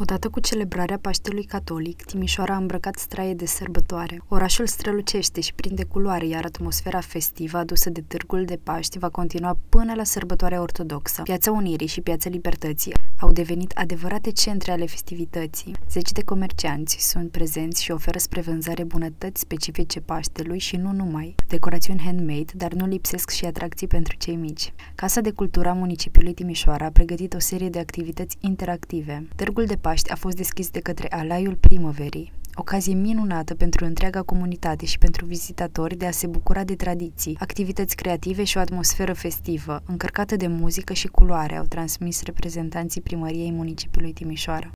Odată cu celebrarea Paștelui Catolic, Timișoara a îmbrăcat straie de sărbătoare. Orașul strălucește și prinde culoare, iar atmosfera festivă adusă de Târgul de Paști va continua până la sărbătoarea ortodoxă. Piața Unirii și Piața Libertății au devenit adevărate centre ale festivității. Zeci de comercianți sunt prezenți și oferă spre vânzare bunătăți specifice Paștelui și nu numai. Decorațiuni handmade, dar nu lipsesc și atracții pentru cei mici. Casa de Cultură a municipiului Timișoara a pregătit o serie de activități interactive. Târgul de Paști a fost deschis de către Alaiul Primăverii, ocazie minunată pentru întreaga comunitate și pentru vizitatori de a se bucura de tradiții, activități creative și o atmosferă festivă, încărcată de muzică și culoare, au transmis reprezentanții primăriei municipiului Timișoara.